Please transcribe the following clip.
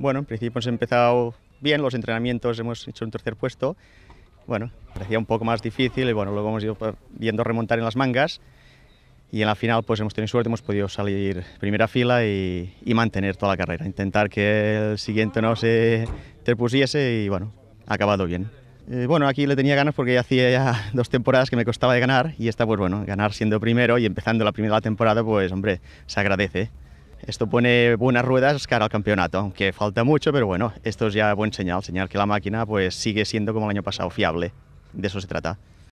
Bueno, en principio hemos empezado bien, los entrenamientos hemos hecho un tercer puesto. Bueno, parecía un poco más difícil y bueno, luego hemos ido viendo remontar en las mangas y en la final pues hemos tenido suerte, hemos podido salir primera fila y, mantener toda la carrera, intentar que el siguiente no se interpusiese y bueno, ha acabado bien. Eh, bueno, aquí le tenía ganas porque ya hacía ya dos temporadas que me costaba ganar y esta pues bueno, ganar siendo primero y empezando la primera temporada pues hombre, se agradece. Esto pone buenas ruedas cara al campeonato, aunque falta mucho, pero bueno, esto es ya buen señal, señal que la máquina pues sigue siendo como el año pasado, fiable. De eso se trata.